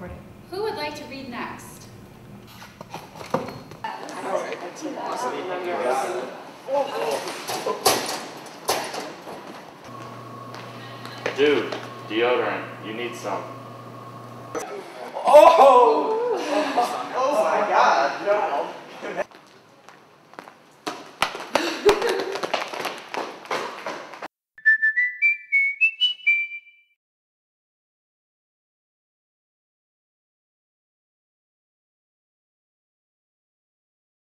recording. Who would like to read next? Dude, deodorant. You need some. Oh! Oh my god, no.